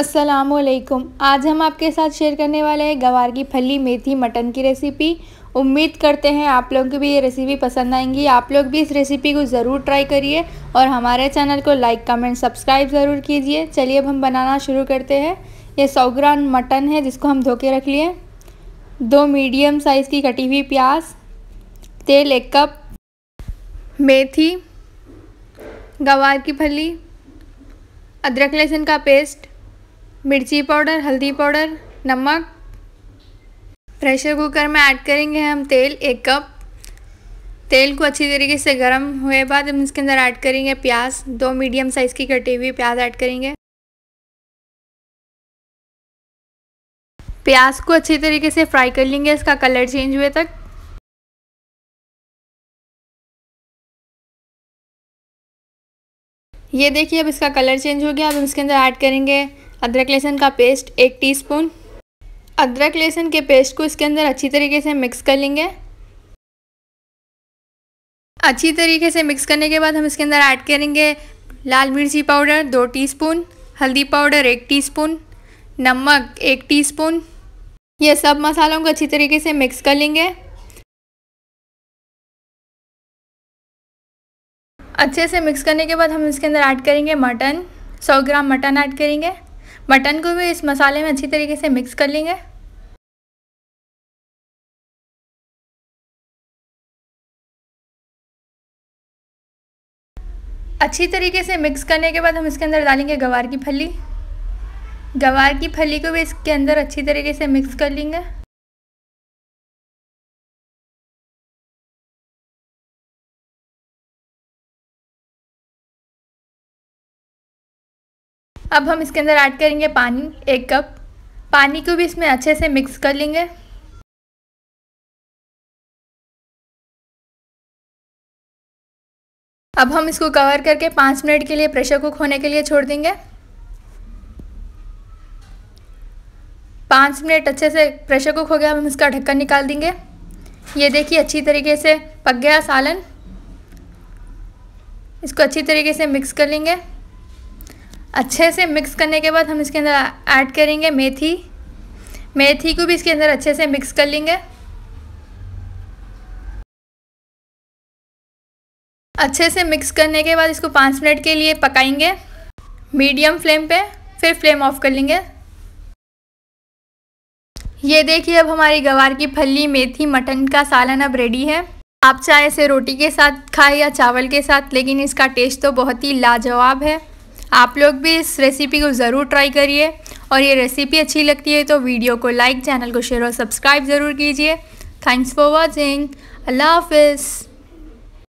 असलकुम आज हम आपके साथ शेयर करने वाले हैं गवार की फली मेथी मटन की रेसिपी उम्मीद करते हैं आप लोगों को भी ये रेसिपी पसंद आएँगी। आप लोग भी इस रेसिपी को ज़रूर ट्राई करिए और हमारे चैनल को लाइक कमेंट सब्सक्राइब ज़रूर कीजिए। चलिए अब हम बनाना शुरू करते हैं। ये सौ ग्राम मटन है, जिसको हम धो के रख लिए। दो मीडियम साइज़ की कटी हुई प्याज। तेल एक कप मेथी। गवार की फली। अदरक लहसुन का पेस्ट मिर्ची पाउडर, हल्दी पाउडर, नमक। प्रेशर कुकर में ऐड करेंगे हम तेल, एक कप। तेल को अच्छी तरीके से गर्म हुए बाद हम इसके अंदर ऐड करेंगे प्याज। दो मीडियम साइज़ की कटी हुई प्याज ऐड करेंगे। प्याज को अच्छी तरीके से फ्राई कर लेंगे, इसका कलर चेंज हुए तक। ये देखिए, अब इसका कलर चेंज हो गया। अब हम इसके अंदर ऐड करेंगे अदरक लहसुन का पेस्ट एक टीस्पून। अदरक लहसुन के पेस्ट को इसके अंदर अच्छी तरीके से मिक्स कर लेंगे। अच्छी तरीके से मिक्स करने के बाद हम इसके अंदर ऐड करेंगे लाल मिर्ची पाउडर दो टीस्पून, हल्दी पाउडर एक टीस्पून, नमक एक टीस्पून। ये सब मसालों को अच्छी तरीके से मिक्स कर लेंगे। अच्छे से मिक्स करने के बाद हम इसके अंदर ऐड करेंगे मटन। 100 ग्राम मटन ऐड करेंगे। मटन को भी इस मसाले में अच्छी तरीके से मिक्स कर लेंगे। अच्छी तरीके से मिक्स करने के बाद हम इसके अंदर डालेंगे गवार की फली। गवार की फली को भी इसके अंदर अच्छी तरीके से मिक्स कर लेंगे। अब हम इसके अंदर ऐड करेंगे पानी, एक कप पानी को भी इसमें अच्छे से मिक्स कर लेंगे। अब हम इसको कवर करके पाँच मिनट के लिए प्रेशर कुक होने के लिए छोड़ देंगे। पाँच मिनट अच्छे से प्रेशर कुक हो गया अब हम इसका ढक्कन निकाल देंगे। ये देखिए, अच्छी तरीके से पक गया सालन। इसको अच्छी तरीके से मिक्स कर लेंगे। अच्छे से मिक्स करने के बाद हम इसके अंदर ऐड करेंगे मेथी। मेथी को भी इसके अंदर अच्छे से मिक्स कर लेंगे। अच्छे से मिक्स करने के बाद इसको पाँच मिनट के लिए पकाएँगे। मीडियम फ्लेम पे फिर फ्लेम ऑफ़ कर लेंगे। ये देखिए अब हमारी गवार की फली मेथी मटन का सालन अब रेडी है। आप चाहे इसे रोटी के साथ खाएँ या चावल के साथ, लेकिन इसका टेस्ट तो बहुत ही लाजवाब है। आप लोग भी इस रेसिपी को ज़रूर ट्राई करिए। और ये रेसिपी अच्छी लगती है तो वीडियो को लाइक चैनल को शेयर और सब्सक्राइब ज़रूर कीजिए। थैंक्स फॉर वॉचिंग अल्लाह हाफिज़।